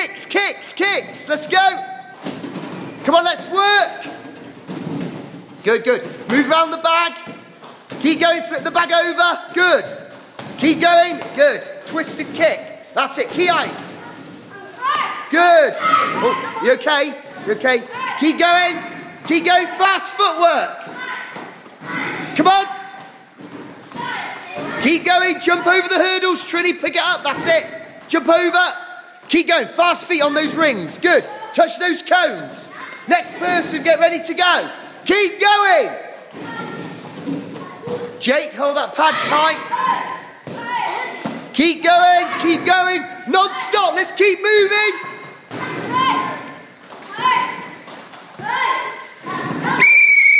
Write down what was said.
Kicks, kicks, kicks. Let's go. Come on, let's work. Good, good. Move around the bag. Keep going, flip the bag over. Good. Keep going. Good. Twisted kick. That's it. Key eyes. Good. Oh, you okay? You okay? Keep going. Keep going. Fast footwork. Come on. Keep going. Jump over the hurdles. Trini, pick it up. That's it. Jump over. Keep going. Fast feet on those rings. Good. Touch those cones. Next person, get ready to go. Keep going. Jake, hold that pad tight. Keep going. Keep going. Non-stop. Let's keep moving.